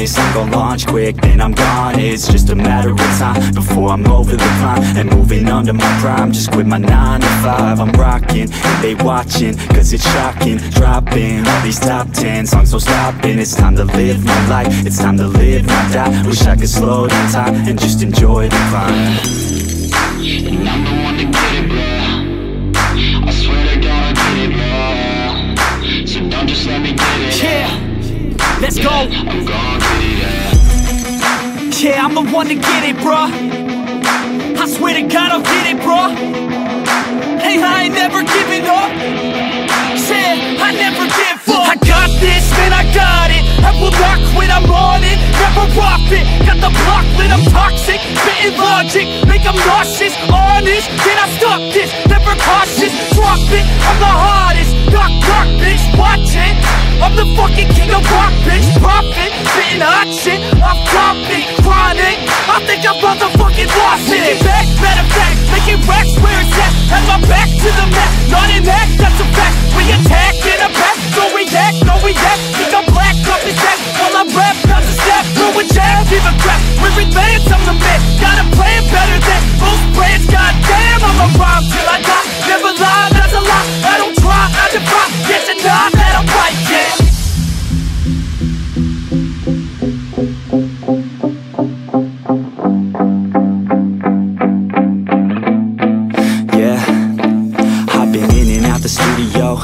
Honest, I'm gon' launch quick Then I'm gone, it's just a matter of time Before I'm over the climb And moving under my prime Just quit my 9 to 5 I'm rocking, and they watching Cause it's shocking Dropping all these top 10 songs, no stopping It's time to live my life It's time to live, not die Wish I could slow down time And just enjoy the climb And I'm the one to get it, bro. I swear to God, I get it, bro. So don't just let me get it. Yeah, let's go. Yeah. Yeah, I'm the one to get it, bruh. I swear to God, I'll get it, bruh. Hey, I ain't never giving up. Said I never give up. I got this, man, I got it. I will not quit, I'm on it. Never off it. Got the block lit, I'm toxic. Spitting logic, make them nauseous. Honest, can I stop this? Never cautious, drop it. I'm the hardest. Knock, knock, bitch, watch it. I'm the fucking king of rock, bitch. Profit, spitting hot no react. Think black, up his back. While I rap, not to step, through a jab, give a crap. We're advanced, I'm the man. Got a plan better than most brands. Goddamn, I'm a rhyme till I die. Never lie, that's a lie. I don't try, I defy. To know that I'm right, yeah. Yeah, I've been in and out the studio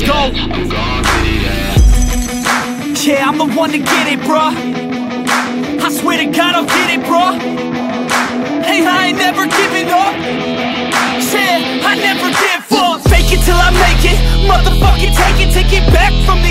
let's go. Yeah. I'm the one to get it, bruh. I swear to God, I'll get it, bruh. Hey, I ain't never giving up. Said I never give up. Fake it till I make it. Motherfucking take it, take it back from these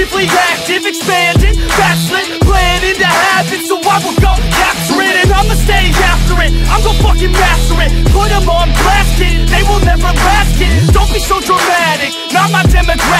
massively active, expanding, backslid, planning to happen. So I will go capture it, and I'ma stay after it. I'm gonna fucking master it. Put 'em on blast it. They will never last it. Don't be so dramatic. Not my demographic.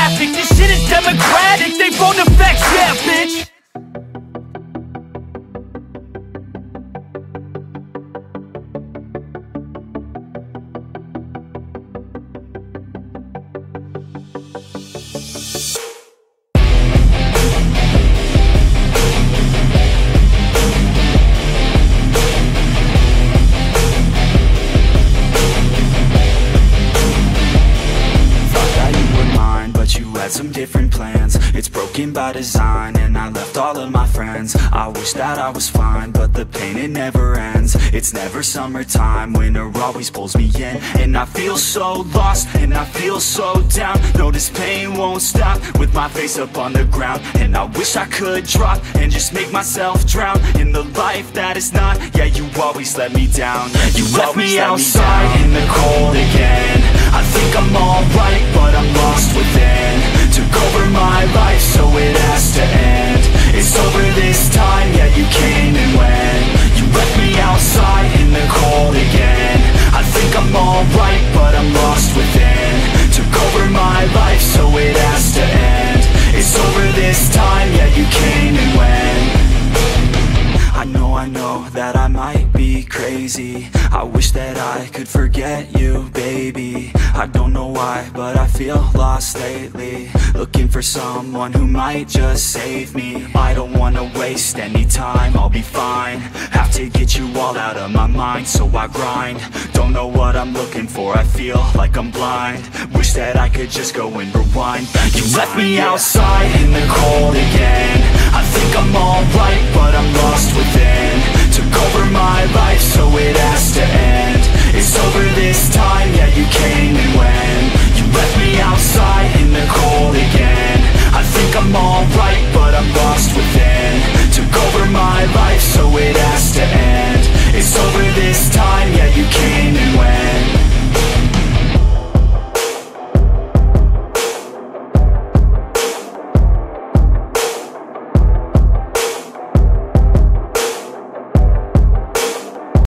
Some different plans. It's broken by design, and I left all of my friends. I wish that I was fine, but the pain it never ends. It's never summertime, winter always pulls me in. And I feel so lost, and I feel so down. No, this pain won't stop, with my face up on the ground. And I wish I could drop, and just make myself drown In the life that is not, yeah, you always let me down. Yeah, you, left me outside in the cold again. I think I'm alright, but I'm right, but I'm lost within. Took over my life, so it has to end. It's over this time, yeah, you came and went. I know, I know, that I might Crazy. I wish that I could forget you, baby. I don't know why, but I feel lost lately. Looking for someone who might just save me. I don't wanna waste any time, I'll be fine. Have to get you all out of my mind, so I grind. Don't know what I'm looking for, I feel like I'm blind. Wish that I could just go and rewind. Back You left me outside in the cold